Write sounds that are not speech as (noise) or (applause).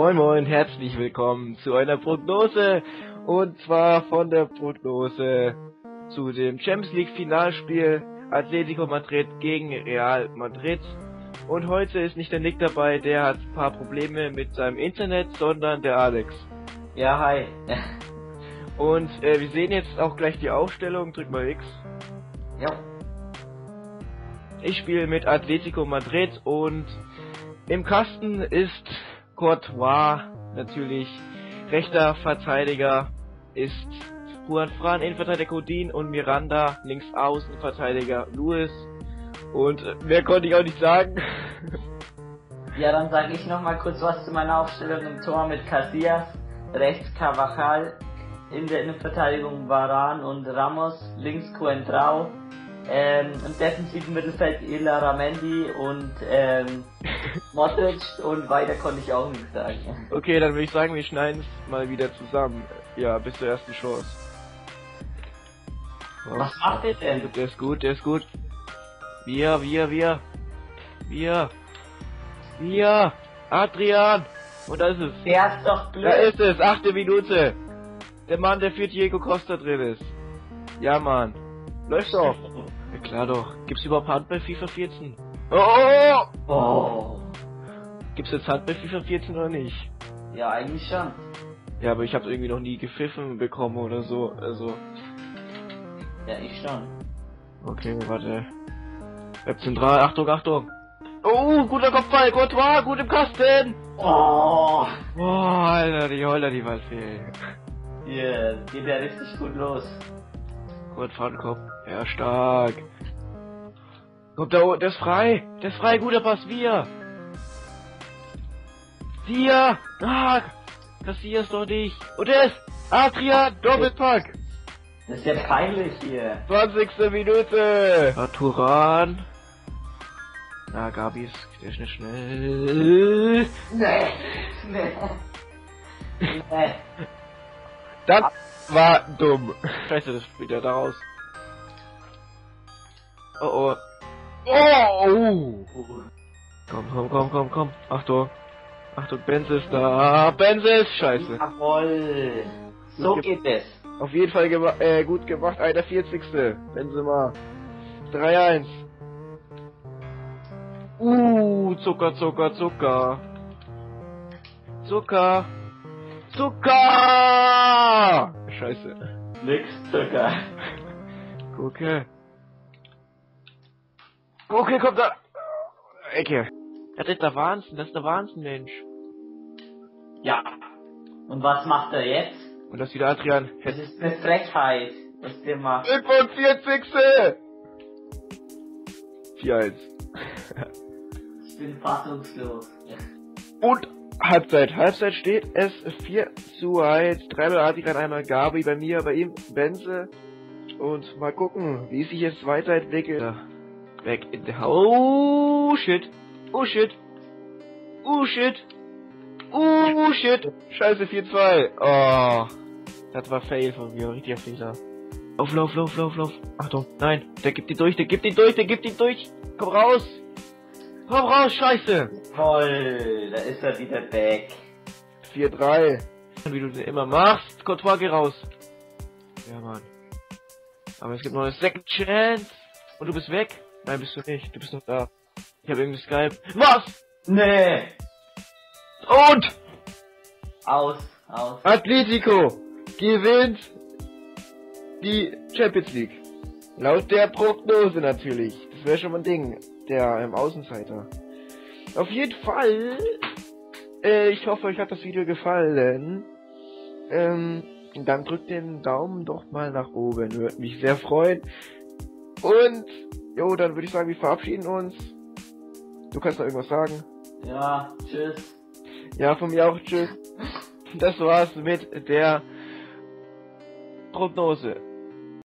Moin moin, herzlich willkommen zu einer Prognose und zwar von der Prognose zu dem Champions League Finalspiel Atletico Madrid gegen Real Madrid. Und heute ist nicht der Nick dabei, der hat ein paar Probleme mit seinem Internet, sondern der Alex. Ja, hi. Und äh, wir sehen jetzt auch gleich die Aufstellung, drück mal X. Ja. Ich spiele mit Atletico Madrid und im Kasten ist Courtois natürlich rechter Verteidiger ist Juan Fran, Innenverteidiger Codin und Miranda, links Außenverteidiger Luis. Und äh, mehr konnte ich auch nicht sagen. (laughs) Ja, dann sage ich noch mal kurz was zu meiner Aufstellung im Tor mit Casillas, rechts Carvajal, in der Innenverteidigung Varan und Ramos, links Coentrao, ähm, im defensiven Mittelfeld Ila Ramendi und ähm, (laughs) Modric und weiter konnte ich auch nichts sagen. Okay, dann würde ich sagen, wir schneiden es mal wieder zusammen. Ja, bis zur ersten Chance. Was macht ihr denn? Der ist gut, der ist gut. Wir, wir, wir. Wir. Wir. Adrian. Und da ist es. Der ist doch blöd. Da ist es, achte Minute. Der Mann, der für Diego Costa drin ist. Ja, Mann. Läuft doch. Klar doch. Gibt's überhaupt Handball FIFA 14? Oh, oh, oh! Oh. Gibt's jetzt Handball FIFA 14 oder nicht? Ja, eigentlich schon. Ja, aber ich habe irgendwie noch nie gepfiffen bekommen oder so. Also, Ja, ich schon. okay, warte. Web zentral, Achtung, Achtung. Oh, guter Kopfball, Courtois, gut im Kasten. Oh. Boah, Alter, die Holler, die Waldfee. Hier geht ja richtig gut los. Kurt Pfannkopf. Ja, stark. Kommt da, der ist frei. Der ist frei, guter Pass, wir. Sia. Ah, Kassier ist doch nicht. Und der ist Adrian, Doppelpack. Das ist ja peinlich hier. 20. Minute. Turan. Na, Gabi ist, der ist nicht schnell. Nee. Nee. Nee. Das war dumm. Scheiße, das spielt ja da raus. Oh oh. Oh! oh. Komm, komm, komm, komm, komm. Achtung. Achtung, Benz ist da. Benz ist scheiße. Jawohl. So geht es. Auf jeden Fall gema äh, gut gemacht, 41. Benzema. 3-1. Uh, Zucker, Zucker, Zucker. Zucker. Zucker! Scheiße. Nix Zucker. Gucke. Gucke, kommt da. Ecke. Das ist der Wahnsinn, das ist der Wahnsinn, Mensch. Ja. Und was macht er jetzt? Und das wieder Adrian. Das ist eine Frechheit, was der macht. 45. 4-1. Ich bin fassungslos. Und Halbzeit. Halbzeit steht es 4 zu 1. Dreimal Adrian, einmal Gabi, bei mir, bei ihm Benze. Und mal gucken, wie sich es weiterentwickelt. Back in the Oh shit. Oh shit. Oh shit. Oh shit. Scheiße 4-2. Oh. Das war Fail von mir. Richtiger Fehler. Lauf, lauf, lauf, lauf, lauf. Achtung. Nein. Der gibt ihn durch, der gibt ihn durch, der gibt ihn durch. Komm raus. Komm raus, Scheiße. Toll, da ist er wieder back. 4-3. Wie du das immer machst. Courtois, geh raus. Ja, Mann. Aber es gibt noch eine Second Chance. Und du bist weg? Nein, bist du nicht. Du bist noch da. Ich habe irgendwie Skype. Was? Nee. Und Aus, aus. Atletico gewinnt die Champions League. Laut der Prognose natürlich. Das wäre schon mal ein Ding. Der ähm, Außenseiter. Auf jeden Fall. Äh, ich hoffe, euch hat das Video gefallen. Ähm, dann drückt den Daumen doch mal nach oben. Würde mich sehr freuen. Und, jo, dann würde ich sagen, wir verabschieden uns. Du kannst noch irgendwas sagen. Ja, tschüss. Ja, von mir auch. Tschüss. Das war's mit der Prognose.